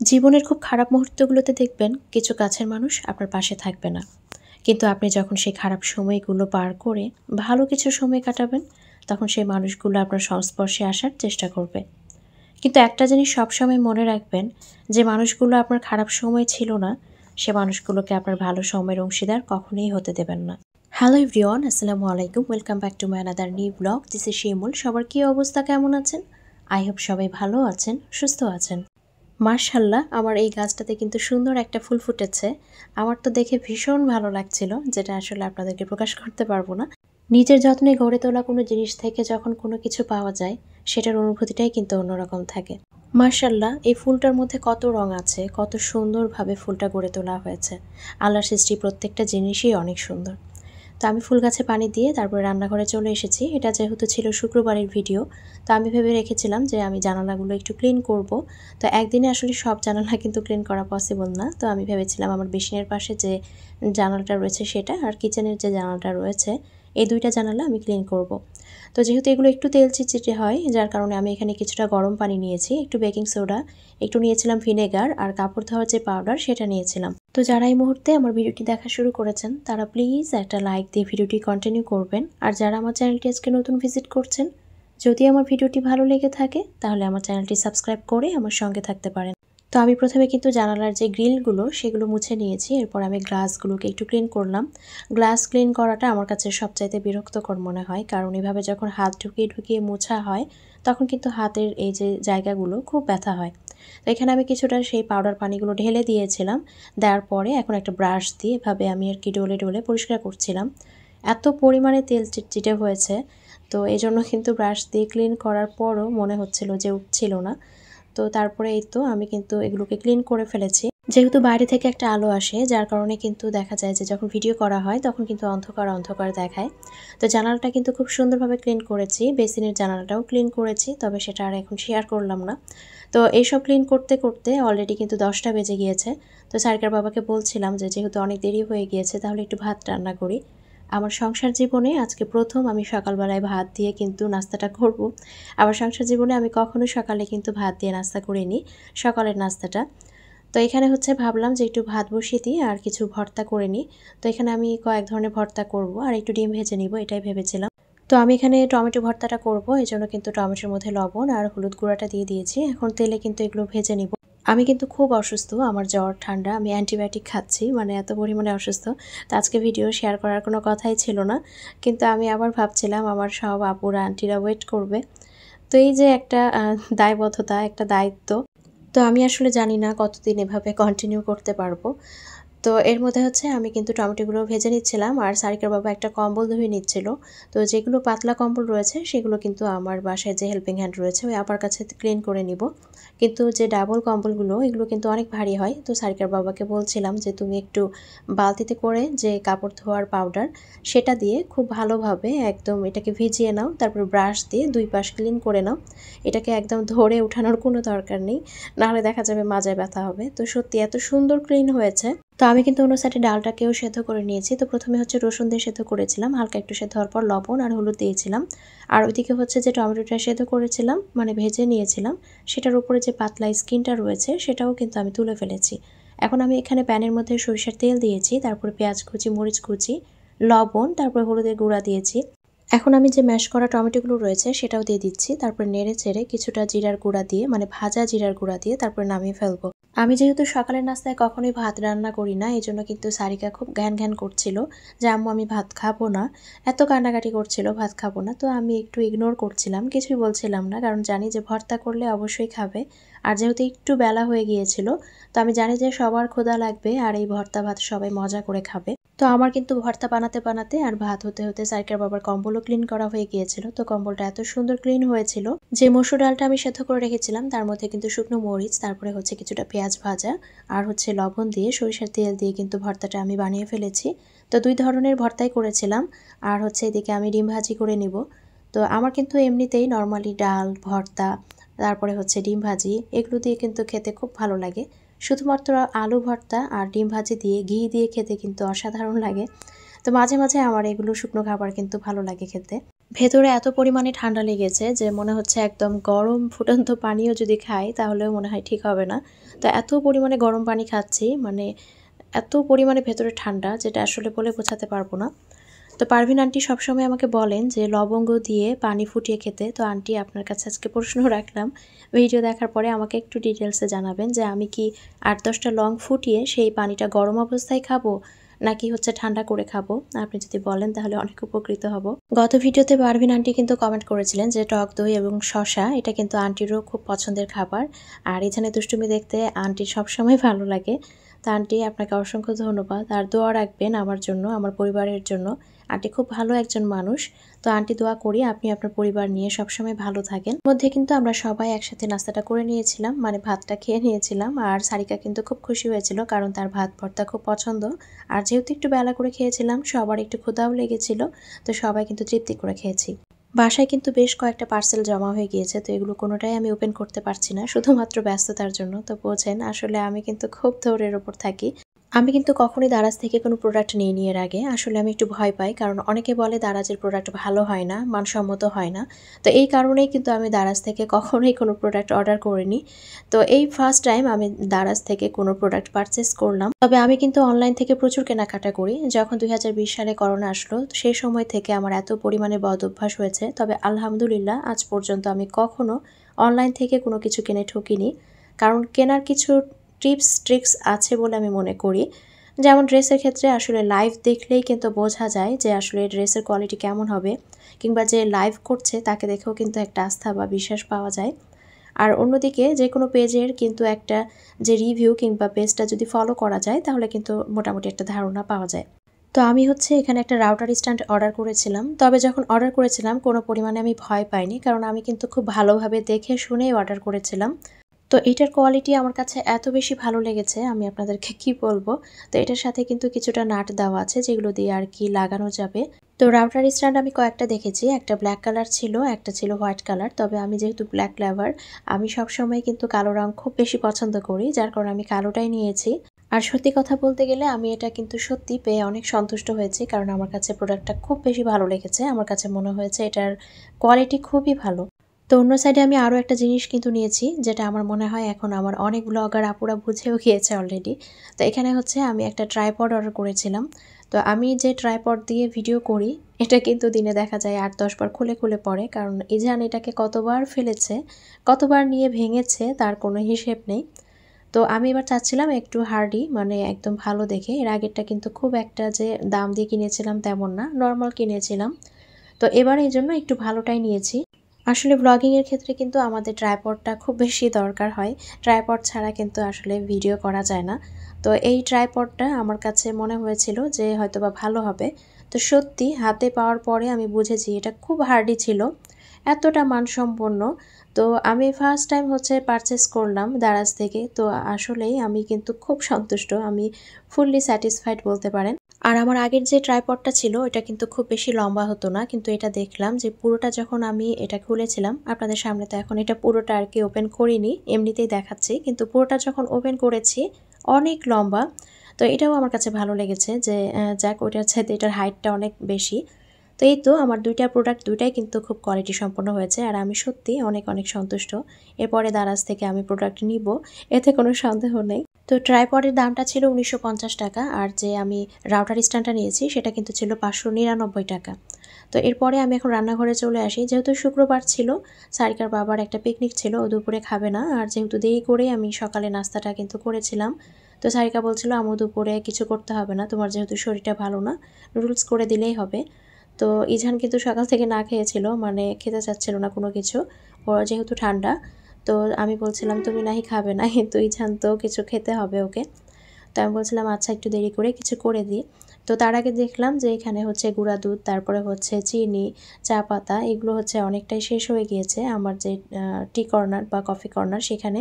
জীবনের খুব খারাপ মুহূর্তগুলোতে দেখবেন কিছু কাছের মানুষ আপনার পাশে থাকবে না। কিন্তু আপনি যখন সেই খারাপ সময়গুলো পার করে ভালো কিছু সময় কাটাবেন, তখন সেই মানুষগুলো আপনার সংস্পর্শে আসার চেষ্টা করবে। কিন্তু একটা জিনিস সবসময় মনে রাখবেন, যে মানুষগুলো আপনার খারাপ সময় ছিল না, সে মানুষগুলোকে আপনার ভালো সময়ের অংশীদার কখনোই হতে দেবেন না। হ্যালো এভরিওয়ান, আসসালামু আলাইকুম, welcome back to my another new blog. This is Shimul. সবার কী অবস্থা, কেমন আছেন? আই হোপ সবাই ভালো আছেন, সুস্থ আছেন। মার্শাল্লাহ আমার এই গাছটাতে কিন্তু সুন্দর একটা ফুল ফুটেছে। আমার তো দেখে ভীষণ ভালো লাগছিল, যেটা আসলে আপনাদেরকে প্রকাশ করতে পারব না। নিজের যত্নে গড়ে তোলা কোনো জিনিস থেকে যখন কোনো কিছু পাওয়া যায়, সেটার অনুভূতিটাই কিন্তু অন্যরকম থাকে। মার্শাল্লাহ এই ফুলটার মধ্যে কত রং আছে, কত সুন্দরভাবে ফুলটা গড়ে তোলা হয়েছে। আল্লাহ সৃষ্টি প্রত্যেকটা জিনিসই অনেক সুন্দর। তো আমি ফুল গাছে পানি দিয়ে তারপরে রান্নাঘরে চলে এসেছি। এটা যেহেতু ছিল শুক্রবারের ভিডিও, তো আমি ভেবে রেখেছিলাম যে আমি জানালাগুলো একটু ক্লিন করব। তো একদিনে আসলে সব জানালা কিন্তু ক্লিন করা পসিবল না। তো আমি ভেবেছিলাম আমার বেসিনের পাশে যে জানালাটা রয়েছে সেটা আর কিচেনের যে জানালাটা রয়েছে, এই দুইটা জানালা আমি ক্লিন করব। তো যেহেতু এগুলো একটু তেল চিটচিটে হয়, যার কারণে আমি এখানে কিছুটা গরম পানি নিয়েছি, একটু বেকিং সোডা, একটু নিয়েছিলাম ভিনেগার আর কাপড় ধোয়ার যে পাউডার সেটা নিয়েছিলাম। তো যারা এই মুহূর্তে আমার ভিডিওটি দেখা শুরু করেছেন, তারা প্লিজ একটা লাইক দিয়ে ভিডিওটি কন্টিনিউ করবেন। আর যারা আমার চ্যানেলটি আজকে নতুন ভিজিট করছেন, যদি আমার ভিডিওটি ভালো লেগে থাকে, তাহলে আমার চ্যানেলটি সাবস্ক্রাইব করে আমার সঙ্গে থাকতে পারেন। তো আমি প্রথমে কিন্তু জানালার যে গ্রিলগুলো, সেগুলো মুছে নিয়েছি। এরপর আমি গ্লাসগুলোকে একটু ক্লিন করলাম। গ্লাস ক্লিন করাটা আমার কাছে সবচাইতে বিরক্তকর মনে হয়। কারণ এভাবে যখন হাত ঢুকিয়ে ঢুকিয়ে মোছা হয়, তখন কিন্তু হাতের এই যে জায়গাগুলো খুব ব্যথা হয়। তো এখানে আমি কিছুটা সেই পাউডার পানিগুলো ঢেলে দিয়েছিলাম। দেওয়ার পরে এখন একটা ব্রাশ দিয়ে এভাবে আমি আর কি ডলে ডলে পরিষ্কার করছিলাম। এত পরিমাণে তেল চিটচিটে হয়েছে। তো এই জন্য কিন্তু ব্রাশ দিয়ে ক্লিন করার পরও মনে হচ্ছিল যে উঠছিল না। তো তারপরে এই তো আমি কিন্তু এগুলোকে ক্লিন করে ফেলেছি। যেহেতু বাইরে থেকে একটা আলো আসে, যার কারণে কিন্তু দেখা যায় যে যখন ভিডিও করা হয়, তখন কিন্তু অন্ধকার অন্ধকার দেখায়। তো জানালাটা কিন্তু খুব সুন্দরভাবে ক্লিন করেছি, বেসিনের জানালাটাও ক্লিন করেছি, তবে সেটা আর এখন শেয়ার করলাম না। তো এইসব ক্লিন করতে করতে অলরেডি কিন্তু দশটা বেজে গিয়েছে। তো সারকার বাবাকে বলছিলাম যে যেহেতু অনেক দেরি হয়ে গিয়েছে, তাহলে একটু ভাত রান্না করি। আমার সংসার জীবনে আজকে প্রথম আমি সকালবেলায় ভাত দিয়ে কিন্তু নাস্তাটা করব। আমার সংসার জীবনে আমি কখনো সকালে কিন্তু ভাত দিয়ে নাস্তা করিনি, সকালের নাস্তাটা। তো এখানে হচ্ছে ভাবলাম যে একটু ভাত বসিয়ে দিই আর কিছু ভর্তা করে নিই। তো এখানে আমি কয়েক ধরনের ভর্তা করব আর একটু ডিম ভেজে নিব এটাই ভেবেছিলাম। তো আমি এখানে টমেটো ভর্তাটা করব এই জন্য কিন্তু টমেটোর মধ্যে লবণ আর হলুদ গুঁড়াটা দিয়ে দিয়েছি। এখন তেলে কিন্তু এগুলো ভেজে নিব। আমি কিন্তু খুব অসুস্থ, আমার জ্বর, ঠান্ডা, আমি অ্যান্টিবায়োটিক খাচ্ছি মানে এত পরিমাণে অসুস্থ। তো আজকে ভিডিও শেয়ার করার কোনো কথাই ছিল না। কিন্তু আমি আবার ভাবছিলাম, আমার সব আপুরা, আন্টিরা ওয়েট করবে। তো এই যে একটা দায়বদ্ধতা, একটা দায়িত্ব, তো আমি আসলে জানি না কতদিন এভাবে কন্টিনিউ করতে পারব। তো এর মধ্যে হচ্ছে আমি কিন্তু টমেটোগুলো ভেজে নিচ্ছিলাম আর সারিকার বাবা একটা কম্বল ধুয়ে নিচ্ছিল। তো যেগুলো পাতলা কম্বল রয়েছে সেগুলো কিন্তু আমার বাসায় যে হেল্পিং হ্যান্ড রয়েছে ওই আপার কাছে ক্লিন করে নিব। কিন্তু যে ডাবল কম্বলগুলো, এগুলো কিন্তু অনেক ভারী হয়। তো সারিকার বাবাকে বলছিলাম যে তুমি একটু বালতিতে করে যে কাপড় ধোয়ার পাউডার সেটা দিয়ে খুব ভালোভাবে একদম এটাকে ভিজিয়ে নাও, তারপর ব্রাশ দিয়ে দুই পাশ ক্লিন করে নাও। এটাকে একদম ধরে উঠানোর কোনো দরকার নেই। নাহলে দেখা যাবে মাজায় ব্যথা হবে। তো সত্যি এত সুন্দর ক্লিন হয়েছে। তো আমি কিন্তু অন্য সাইডে ডালটাকেও সেদ্ধ করে নিয়েছি। তো প্রথমে হচ্ছে রসুন দিয়ে সেদ্ধ করেছিলাম, হালকা একটু সেদ্ধ হওয়ার পর লবণ আর হলুদ দিয়েছিলাম। আর ওইদিকে হচ্ছে যে টমেটোটা সেদ্ধ করেছিলাম মানে ভেজে নিয়েছিলাম, সেটার উপরে যে পাতলা স্কিনটা রয়েছে, সেটাও কিন্তু আমি তুলে ফেলেছি। এখন আমি এখানে প্যানের মধ্যে সরিষার তেল দিয়েছি, তারপরে পেঁয়াজ কুচি, মরিচ কুচি, লবণ, তারপরে হলুদের গুঁড়া দিয়েছি। এখন আমি যে ম্যাশ করা টমেটোগুলো রয়েছে, সেটাও দিয়ে দিচ্ছি, তারপর নেড়ে চেড়ে কিছুটা জিরার গুঁড়া দিয়ে মানে ভাজা জিরার গুঁড়া দিয়ে, তারপরে নামিয়ে ফেলব। আমি যেহেতু সকালের নাস্তায় কখনোই ভাত রান্না করি না এই জন্য কিন্তু সারিকা খুব ঘ্যান ঘ্যান করছিল যে, আম্মু, আমি ভাত খাব না। এত কান্নাকাটি করছিল, ভাত খাব না। তো আমি একটু ইগনোর করছিলাম, কিছুই বলছিলাম না, কারণ জানি যে ভর্তা করলে অবশ্যই খাবে। আর যেহেতু একটু বেলা হয়ে গিয়েছিল, তো আমি জানি যে সবার ক্ষুধা লাগবে, আর এই ভর্তা ভাত সবাই মজা করে খাবে। তো আমার কিন্তু ভর্তা বানাতে বানাতে আর ভাত হতে হতে সাইকের বাবার কম্বলও ক্লিন করা হয়ে গিয়েছিল। তো কম্বলটা এত সুন্দর ক্লিন হয়েছিল যে মসুর ডালটা আমি সেদ্ধ করে রেখেছিলাম। তার মধ্যে কিন্তু শুকনো মরিচ, তারপরে হচ্ছে কিছুটা পেঁয়াজ ভাজা আর হচ্ছে লবণ দিয়ে সরিষার তেল দিয়ে কিন্তু ভর্তাটা আমি বানিয়ে ফেলেছি। তো দুই ধরনের ভর্তাই করেছিলাম আর হচ্ছে এদিকে আমি ডিম ভাজি করে নেব। তো আমার কিন্তু এমনিতেই নর্মালি ডাল, ভর্তা, তারপরে হচ্ছে ডিম ভাজি, এগুলো দিয়ে কিন্তু খেতে খুব ভালো লাগে। শুধুমাত্র আলু ভর্তা আর ডিম ভাজি দিয়ে ঘি দিয়ে খেতে কিন্তু অসাধারণ লাগে। তো মাঝে মাঝে আমার এগুলো শুকনো খাবার কিন্তু ভালো লাগে খেতে। ভেতরে এত পরিমাণে ঠান্ডা লেগেছে যে মনে হচ্ছে একদম গরম ফুটন্ত পানিও যদি খাই তাহলেও মনে হয় ঠিক হবে না। তো এত পরিমাণে গরম পানি খাচ্ছি মানে এত পরিমাণে ভেতরে ঠান্ডা যেটা আসলে বলে বোঝাতে পারব না। তো পারভিন আন্টি সবসময় আমাকে বলেন যে লবঙ্গ দিয়ে পানি ফুটিয়ে খেতে। তো আন্টি, আপনার কাছে আজকে প্রশ্ন রাখলাম। ভিডিও দেখার পরে আমাকে একটু ডিটেলসে জানাবেন যে আমি কি আট দশটা লং ফুটিয়ে সেই পানিটা গরম অবস্থায় খাব, নাকি হচ্ছে ঠান্ডা করে খাব? আপনি যদি বলেন তাহলে অনেক উপকৃত হব। গত ভিডিওতে পারভিন আন্টি কিন্তু কমেন্ট করেছিলেন যে টক দই এবং শশা এটা কিন্তু আন্টিরও খুব পছন্দের খাবার। আর এখানে দুষ্টুমি দেখতে আন্টির সবসময় ভালো লাগে। তা আন্টি, আপনাকে অসংখ্য ধন্যবাদ। আর দোয়া রাখবেন আমার জন্য, আমার পরিবারের জন্য। আন্টি খুব ভালো একজন মানুষ। তো আন্টি দোয়া করি আপনি আপনার পরিবার নিয়ে সবসময় ভালো থাকেন। মধ্যে কিন্তু আমরা সবাই একসাথে নাস্তাটা করে নিয়েছিলাম মানে ভাতটা খেয়ে নিয়েছিলাম। আর সারিকা কিন্তু খুব খুশি হয়েছিল কারণ তার ভাত ভর্তা খুব পছন্দ। আর যেহেতু একটু বেলা করে খেয়েছিলাম, সবার একটু ক্ষুদাও লেগেছিল, তো সবাই কিন্তু তৃপ্তি করে খেয়েছি। বাসায় কিন্তু বেশ কয়েকটা পার্সেল জমা হয়ে গিয়েছে, তো এগুলো কোনোটাই আমি ওপেন করতে পারছি না, শুধুমাত্র ব্যস্ততার জন্য। তো বোঝেন, আসলে আমি কিন্তু খুব দৌড়ের ওপর থাকি। আমি কিন্তু কখনোই দারাজ থেকে কোনো প্রোডাক্ট নিয়ে নিয়ে আগে আসলে আমি একটু ভয় পাই, কারণ অনেকে বলে দারাজের প্রোডাক্ট ভালো হয় না, মানসম্মত হয় না। তো এই কারণেই কিন্তু আমি দারাজ থেকে কখনোই কোনো প্রোডাক্ট অর্ডার করিনি। তো এই ফার্স্ট টাইম আমি দারাজ থেকে কোনো প্রোডাক্ট পারচেস করলাম। তবে আমি কিন্তু অনলাইন থেকে প্রচুর কেনাকাটা করি। যখন দুই হাজার বিশ সালে করোনা আসলো সেই সময় থেকে আমার এত পরিমাণে বদ অভ্যাস হয়েছে। তবে আলহামদুলিল্লাহ, আজ পর্যন্ত আমি কখনো অনলাইন থেকে কোনো কিছু কিনে ঠকিনি। কারণ কেনার কিছু টিপস, ট্রিক্স আছে বলে আমি মনে করি। যেমন ড্রেসের ক্ষেত্রে আসলে লাইভ দেখলেই কিন্তু বোঝা যায় যে আসলে ড্রেসের কোয়ালিটি কেমন হবে কিংবা যে লাইভ করছে তাকে দেখেও কিন্তু একটা আস্থা বা বিশ্বাস পাওয়া যায়। আর অন্যদিকে যে কোনো পেজের কিন্তু একটা যে রিভিউ কিংবা পেজটা যদি ফলো করা যায় তাহলে কিন্তু মোটামুটি একটা ধারণা পাওয়া যায়। তো আমি হচ্ছে এখানে একটা রাউটার স্ট্যান্ড অর্ডার করেছিলাম। তবে যখন অর্ডার করেছিলাম কোনো পরিমাণে আমি ভয় পাইনি কারণ আমি কিন্তু খুব ভালোভাবে দেখে শুনেই অর্ডার করেছিলাম। তো এটার কোয়ালিটি আমার কাছে এত বেশি ভালো লেগেছে, আমি আপনাদেরকে কি বলব? তো এটার সাথে কিন্তু কিছুটা নাট দেওয়া আছে, যেগুলো দিয়ে আর কি লাগানো যাবে। তো রাউটার স্ট্যান্ড আমি কয়েকটা দেখেছি, একটা ব্ল্যাক কালার ছিল, একটা ছিল হোয়াইট কালার তবে আমি যেহেতু ব্ল্যাক লাভার আমি সবসময় কিন্তু কালো রং খুব বেশি পছন্দ করি, যার কারণে আমি কালোটাই নিয়েছি। আর সত্যি কথা বলতে গেলে আমি এটা কিন্তু সত্যি পেয়ে অনেক সন্তুষ্ট হয়েছি, কারণ আমার কাছে প্রোডাক্টটা খুব বেশি ভালো লেগেছে, আমার কাছে মনে হয়েছে এটার কোয়ালিটি খুবই ভালো। তো অন্য সাইডে আমি আরও একটা জিনিস কিন্তু নিয়েছি, যেটা আমার মনে হয় এখন আমার অনেক ব্লগার আপুরা বুঝেও গিয়েছে অলরেডি তো এখানে হচ্ছে আমি একটা ট্রাইপড অর্ডার করেছিলাম। তো আমি যে ট্রাইপড দিয়ে ভিডিও করি, এটা কিন্তু দিনে দেখা যায় আট দশবার খুলে খুলে পড়ে, কারণ ইজান এটাকে কতবার ফেলেছে, কতবার নিয়ে ভেঙেছে, তার কোনো হিসেব নেই। তো আমি এবার চাচ্ছিলাম একটু হার্ডি মানে একদম ভালো দেখে। এর আগেরটা কিন্তু খুব একটা যে দাম দিয়ে কিনেছিলাম তেমন না নর্মাল কিনেছিলাম। তো এবার এই জন্য একটু ভালোটাই নিয়েছি। আসলে ব্লগিংয়ের ক্ষেত্রে কিন্তু আমাদের ট্রাইপডটা খুব বেশি দরকার হয়। ট্রাইপড ছাড়া কিন্তু আসলে ভিডিও করা যায় না। তো এই ট্রাইপডটা আমার কাছে মনে হয়েছিল যে হয়তোবা ভালো হবে। তো সত্যি হাতে পাওয়ার পরে আমি বুঝেছি এটা খুব হার্ডি ছিল, এতটা মানসম্পন্ন। তো আমি ফার্স্ট টাইম হচ্ছে পারচেস করলাম দারাজ থেকে। তো আসলেই আমি কিন্তু খুব সন্তুষ্ট, আমি ফুললি স্যাটিসফাইড বলতে পারেন। আর আমার আগের যে ট্রাইপডটা ছিল এটা কিন্তু খুব বেশি লম্বা হতো না, কিন্তু এটা দেখলাম যে পুরোটা যখন আমি এটা খুলেছিলাম, আপনাদের সামনে তো এখন এটা পুরোটা আর কি ওপেন করিনি, এমনিতেই দেখাচ্ছি, কিন্তু পুরোটা যখন ওপেন করেছি, অনেক লম্বা। তো এটাও আমার কাছে ভালো লেগেছে যে যাক, ওইটার সাথে এটার হাইটটা অনেক বেশি। তো এই তো, আমার দুইটা প্রোডাক্ট দুইটাই কিন্তু খুব কোয়ালিটি সম্পন্ন হয়েছে, আর আমি সত্যি অনেক অনেক সন্তুষ্ট। এরপরে দারাজ থেকে আমি প্রোডাক্ট নিব, এতে কোনো সন্দেহ নেই। তো ট্রাইপডের দামটা ছিল উনিশশো পঞ্চাশ টাকা আর যে আমি রাউটার স্ট্যান্ডটা নিয়েছি সেটা কিন্তু ছিল পাঁচশো নিরানব্বই টাকা। তো এরপরে আমি এখন রান্নাঘরে চলে আসি। যেহেতু শুক্রবার ছিল, সারিকার বাবার একটা পিকনিক ছিল, ও দুপুরে খাবে না। আর যেহেতু দেরি করে আমি সকালে নাস্তাটা কিন্তু করেছিলাম, তো সারিকা বলছিল, আমু দুপুরে কিছু করতে হবে না, তোমার যেহেতু শরীরটা ভালো না নুডলস করে দিলেই হবে। তো ইঝান কিন্তু সকাল থেকে না খেয়েছিল মানে খেতে চাচ্ছিল না কোনো কিছু যেহেতু ঠান্ডা তো আমি বলছিলাম, তুমি নাহি খাবে না, কিন্তু ইঝান তো কিছু খেতে হবে ওকে। তো আমি বলছিলাম আচ্ছা একটু দেরি করে কিছু করে দিই। তো তার আগে দেখলাম যে এখানে হচ্ছে গুঁড়া দুধ, তারপরে হচ্ছে চিনি, চা পাতা, এগুলো হচ্ছে অনেকটাই শেষ হয়ে গিয়েছে আমার যে টি কর্নার বা কফি কর্নার সেখানে।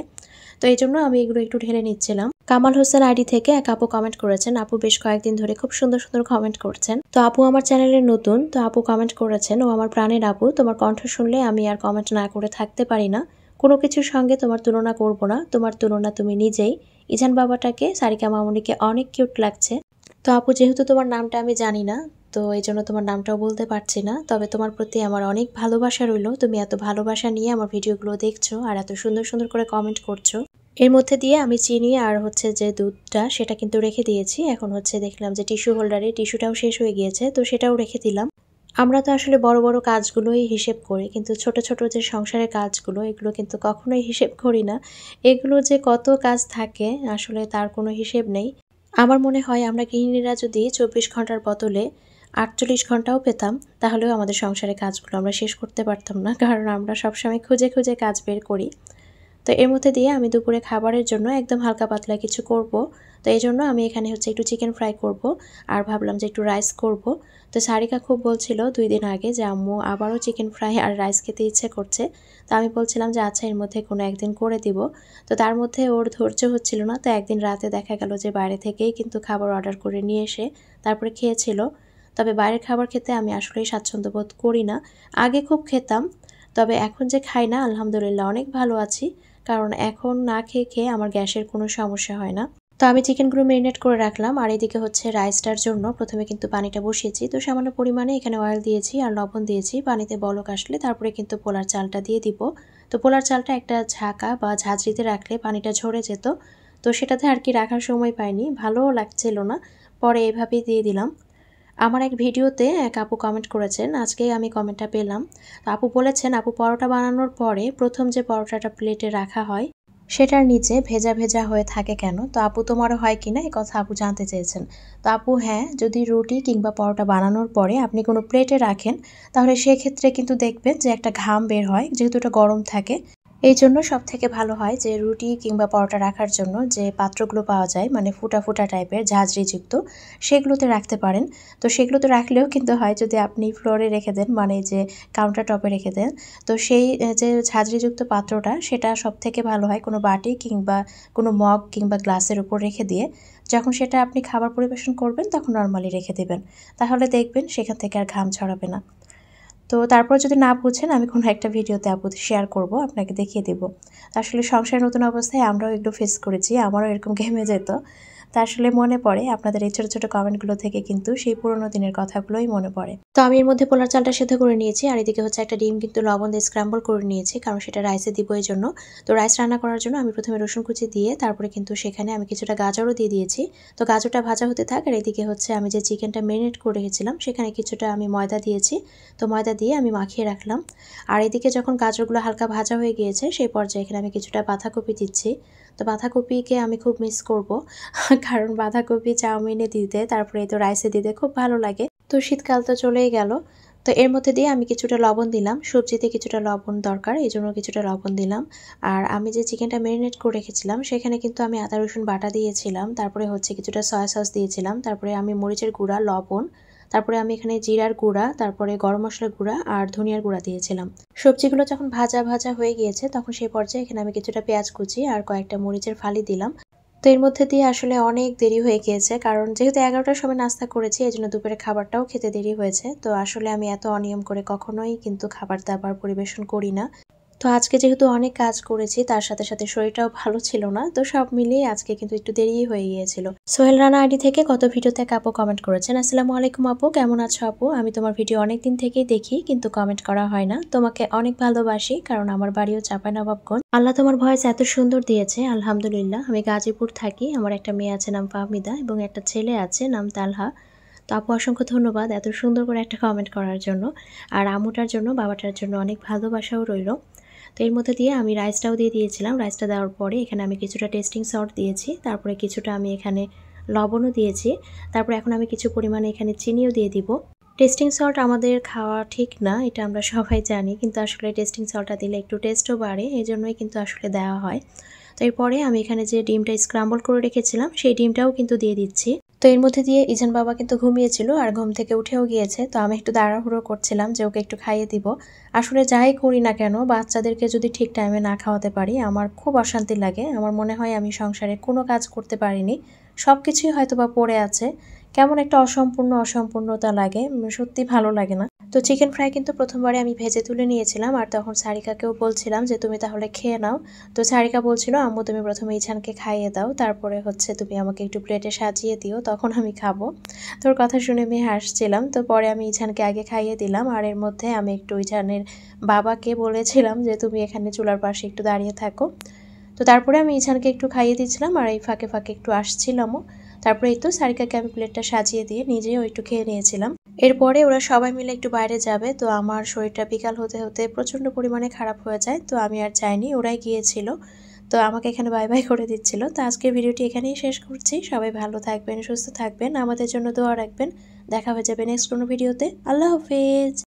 তো এই জন্য আমি এগুলো একটু ঢেলে নিচ্ছিলাম। কামাল হোসেন আইডি থেকে এক আপু কমেন্ট করেছেন, আপু বেশ কয়েকদিন ধরে খুব সুন্দর সুন্দর কমেন্ট করছেন। তো আপু আমার চ্যানেলের নতুন, তো আপু কমেন্ট করেছেন, ও আমার প্রাণের আপু, তোমার কণ্ঠ শুনলে আমি আর কমেন্ট না করে থাকতে পারি না। কোনো কিছুর সঙ্গে তোমার তুলনা করব না। তোমার তুলনা তুমি নিজেই। ইজান বাবাটাকে, সারিকা মামুনিকে অনেক কিউট লাগছে। তো আপু, যেহেতু তোমার নামটা আমি জানি না, তো এই জন্য তোমার নামটাও বলতে পারছি না। তবে তোমার প্রতি আমার অনেক ভালোবাসা রইল। তুমি এত ভালোবাসা নিয়ে আমার ভিডিওগুলো দেখছ আর এত সুন্দর সুন্দর করে কমেন্ট করছ। এর মধ্যে দিয়ে আমি চিনি আর হচ্ছে যে দুধটা, সেটা কিন্তু রেখে দিয়েছি। এখন হচ্ছে দেখলাম যে টিস্যু হোল্ডারে টিস্যুটাও শেষ হয়ে গিয়েছে, তো সেটাও রেখে দিলাম। আমরা তো আসলে বড় বড় কাজগুলোই হিসেব করি, কিন্তু ছোট ছোট যে সংসারের কাজগুলো, এগুলো কিন্তু কখনোই হিসেব করি না। এগুলো যে কত কাজ থাকে, আসলে তার কোনো হিসেব নেই। আমার মনে হয় আমরা গৃহিণীরা যদি চব্বিশ ঘণ্টার বদলে আটচল্লিশ ঘন্টাও পেতাম, তাহলেও আমাদের সংসারের কাজগুলো আমরা শেষ করতে পারতাম না, কারণ আমরা সবসময় খুঁজে খুঁজে কাজ বের করি। তো এর মধ্যে দিয়ে আমি দুপুরে খাবারের জন্য একদম হালকা পাতলা কিছু করব। তো এই জন্য আমি এখানে হচ্ছে একটু চিকেন ফ্রাই করব আর ভাবলাম যে একটু রাইস করব। তো সারিকা খুব বলছিল দুই দিন আগে যে, আম্মু, আবারও চিকেন ফ্রাই আর রাইস খেতে ইচ্ছে করছে। তো আমি বলছিলাম যে আচ্ছা এর মধ্যে কোনো একদিন করে দিব। তো তার মধ্যে ওর ধৈর্য হচ্ছিল না। তো একদিন রাতে দেখা গেল যে, বাইরে থেকেই কিন্তু খাবার অর্ডার করে নিয়ে এসে তারপরে খেয়েছিল। তবে বাইরের খাবার খেতে আমি আসলেই স্বাচ্ছন্দ্য বোধ করি না। আগে খুব খেতাম, তবে এখন যে খাই না, আলহামদুলিল্লাহ অনেক ভালো আছি। কারণ এখন না খেয়ে খেয়ে আমার গ্যাসের কোনো সমস্যা হয় না। তো আমি চিকেনগুলো মেরিনেট করে রাখলাম, আর এদিকে হচ্ছে রাইসটার জন্য প্রথমে কিন্তু পানিটা বসিয়েছি। তো সামান্য পরিমাণে এখানে অয়েল দিয়েছি আর লবণ দিয়েছি। পানিতে বলক আসলে তারপরে কিন্তু পোলার চালটা দিয়ে দিব। তো পোলার চালটা একটা ঝাঁকা বা ঝাঁঝরিতে রাখলে পানিটা ঝরে যেত। তো সেটাতে আর কি রাখার সময় পাইনি, ভালোও লাগছিল না। পরে এভাবেই দিয়ে দিলাম। আমার এক ভিডিওতে এক আপু কমেন্ট করেছেন, আজকে আমি কমেন্টটা পেলাম। তো আপু বলেছেন, আপু পরোটা বানানোর পরে প্রথম যে পরোটাটা প্লেটে রাখা হয় সেটার নিচে ভেজা ভেজা হয়ে থাকে কেন? তো আপু তোমারও হয় কিনা এ কথা আপু জানতে চেয়েছেন। তো আপু হ্যাঁ যদি রুটি কিংবা পরোটা বানানোর পরে আপনি কোনো প্লেটে রাখেন, তাহলে সেক্ষেত্রে কিন্তু দেখবেন যে একটা ঘাম বের হয়, যেহেতু এটা গরম থাকে। এই জন্য সব থেকে ভালো হয় যে রুটি কিংবা পরোটা রাখার জন্য যে পাত্রগুলো পাওয়া যায় মানে ফুটা ফুটা টাইপের, ঝাঁঝরিযুক্ত, সেগুলোতে রাখতে পারেন। তো সেগুলোতে রাখলেও কিন্তু হয় যদি আপনি ফ্লোরে রেখে দেন মানে যে কাউন্টার টপে রেখে দেন, তো সেই যে ঝাঁঝরিযুক্ত পাত্রটা, সেটা সব থেকে ভালো হয় কোনো বাটি কিংবা কোনো মগ কিংবা গ্লাসের উপর রেখে দিয়ে। যখন সেটা আপনি খাবার পরিবেশন করবেন, তখন নর্মালি রেখে দেবেন। তাহলে দেখবেন সেখান থেকে আর ঘাম ছড়াবে না। তো তারপর যদি না বুঝেন, আমি কোনো একটা ভিডিওতে আপু শেয়ার করব, আপনাকে দেখিয়ে দেবো। আসলে সংসারের নতুন অবস্থায় আমরাও একটু ফেস করেছি, আমারও এরকম ঘেমে যেত। তা আসলে মনে পড়ে। আপনাদের এই ছোটো ছোটো কমেন্টগুলো থেকে কিন্তু সেই পুরোনো দিনের কথাগুলোই মনে পড়ে। তো আমি এর মধ্যে পোলার চালটা সেদ্ধ করে নিয়েছি। আর এদিকে হচ্ছে একটা ডিম কিন্তু লবণ দিয়ে স্ক্রাম্বল করে নিয়েছি, কারণ সেটা রাইসে দিব এই জন্য। তো রাইস রান্না করার জন্য আমি প্রথমে রসুন কুচি দিয়ে তারপরে কিন্তু সেখানে আমি কিছুটা গাজরও দিয়ে দিয়েছি। তো গাজরটা ভাজা হতে থাক, আর এদিকে হচ্ছে আমি যে চিকেনটা মেরিনেট করে রেখেছিলাম, সেখানে কিছুটা আমি ময়দা দিয়েছি। তো ময়দা দিয়ে আমি মাখিয়ে রাখলাম। আর এদিকে যখন গাজরগুলো হালকা ভাজা হয়ে গিয়েছে, সেই পর্যায়ে এখানে আমি কিছুটা বাঁধাকপি দিচ্ছি। তো বাঁধাকপিকে আমি খুব মিস করব। কারণ বাঁধাকপি চাউমিনে দিতে, তারপরে তো রাইসে দিতে খুব ভালো লাগে। তো শীতকাল তো চলেই গেল। তো এর মধ্যে দিয়ে আমি কিছুটা লবণ দিলাম। সবজিতে কিছুটা লবণ দরকার এই জন্য কিছুটা লবণ দিলাম। আর আমি যে চিকেনটা ম্যারিনেট করে রেখেছিলাম, সেখানে কিন্তু আমি আদা রসুন বাটা দিয়েছিলাম। তারপরে হচ্ছে কিছুটা সয়া সস দিয়েছিলাম। তারপরে আমি মরিচের গুঁড়া, লবণ তারপরে আমি এখানে জিরার গুঁড়া, তারপরে গরম মশলার গুঁড়া আর ধনিয়ার গুঁড়া দিয়েছিলাম। সবজিগুলো যখন ভাজা ভাজা হয়ে গিয়েছে, তখন সেই পর্যায়ে এখানে আমি কিছুটা পেঁয়াজ কুচি আর কয়েকটা মরিচের ফালি দিলাম। তো এর মধ্যে দিয়ে আসলে অনেক দেরি হয়ে গিয়েছে, কারণ যেহেতু এগারোটার সময় নাস্তা করেছি এই জন্য দুপুরে খাবারটাও খেতে দেরি হয়েছে। তো আসলে আমি এত অনিয়ম করে কখনোই কিন্তু খাবার দাবার পরিবেশন করি না। তো আজকে যেহেতু অনেক কাজ করেছি, তার সাথে সাথে শরীরটাও ভালো ছিল না, তো সব মিলিয়ে আজকে কিন্তু একটু দেরি হয়ে গিয়েছিল। সোহেল রানা আইডি থেকে কত ভিডিওতে আপু কমেন্ট করেছেন? আসসালামু আলাইকুম আপু, কেমন আছো আপু? আমি তোমার ভিডিও অনেক দিন থেকেই দেখি, কিন্তু কমেন্ট করা হয় না। তোমাকে অনেক ভালোবাসি, কারণ আমার বাড়িও চাপাই নবাবগঞ্জ। আল্লাহ তোমার ভয়েস এত সুন্দর দিয়েছে, আলহামদুলিল্লাহ। আমি গাজীপুর থাকি, আমার একটা মেয়ে আছে নাম ফাহমিদা এবং একটা ছেলে আছে নাম তালহা। তো আপু, অসংখ্য ধন্যবাদ এত সুন্দর করে একটা কমেন্ট করার জন্য। আর আমুটার জন্য, বাবাটার জন্য অনেক ভালোবাসাও রইল। তো এর মধ্যে দিয়ে আমি রাইসটাও দিয়ে দিয়েছিলাম। রাইসটা দেওয়ার পরে এখানে আমি কিছুটা টেস্টিং সল্ট দিয়েছি, তারপরে কিছুটা আমি এখানে লবণও দিয়েছি। তারপরে এখন আমি কিছু পরিমাণে এখানে চিনিও দিয়ে দিব। টেস্টিং সল্ট আমাদের খাওয়া ঠিক না, এটা আমরা সবাই জানি, কিন্তু আসলে টেস্টিং সল্টটা দিলে একটু টেস্টও বাড়ে এই জন্যই কিন্তু আসলে দেওয়া হয়। তো এরপরে আমি এখানে যে ডিমটা স্ক্রাম্বল করে রেখেছিলাম, সেই ডিমটাও কিন্তু দিয়ে দিচ্ছি। তো এর মধ্যে দিয়ে ইজান বাবা কিন্তু ঘুমিয়েছিল আর ঘুম থেকে উঠেও গিয়েছে। তো আমি একটু দাঁড়াহুড়ো করছিলাম যে ওকে একটু খাইয়ে দিব। আসলে যাই করি না কেন, বাচ্চাদেরকে যদি ঠিক টাইমে না খাওয়াতে পারি, আমার খুব অশান্তি লাগে। আমার মনে হয় আমি সংসারে কোনো কাজ করতে পারিনি। সব কিছুই হয়তো বা পড়ে আছে। কেমন একটা অসম্পূর্ণ অসম্পূর্ণতা লাগে সত্যি ভালো লাগে না। তো চিকেন ফ্রাই কিন্তু প্রথমবারে আমি ভেজে তুলে নিয়েছিলাম, আর তখন সারিকাকেও বলছিলাম যে, তুমি তাহলে খেয়ে নাও। তো সারিকা বলছিল, আম্মু, তুমি প্রথমে ইছানকে খাইয়ে দাও, তারপরে হচ্ছে তুমি আমাকে একটু প্লেটে সাজিয়ে দিও, তখন আমি খাব। তোর কথা শুনে আমি হাসছিলাম, তো পরে আমি ইছানকে আগে খাইয়ে দিলাম, আর এর মধ্যে আমি একটু ইছানের বাবাকে বলেছিলাম যে, তুমি এখানে চুলার পাশে একটু দাঁড়িয়ে থাকো। তো তারপরে আমি ইছানকে একটু খাইয়ে দিচ্ছিলাম, আর এই ফাঁকে ফাঁকে একটু আসছিলামও। তারপরে এই তো সারিকাকে আমি প্লেটটা সাজিয়ে দিয়ে নিজেও একটু খেয়ে নিয়েছিলাম। এরপরে ওরা সবাই মিলে একটু বাইরে যাবে, তো আমার শরীরটা বিকাল হতে হতে প্রচণ্ড পরিমাণে খারাপ হয়ে যায়, তো আমি আর চাইনি ওরাই গিয়েছিল, তো আমাকে এখানে বাই বাই করে দিচ্ছিল। তো আজকের ভিডিওটি এখানেই শেষ করছি, সবাই ভালো থাকবেন, সুস্থ থাকবেন, আমাদের জন্য দোয়া রাখবেন, দেখা হয়ে যাবে নেক্সট কোনো ভিডিওতে, আল্লাহ হাফেজ!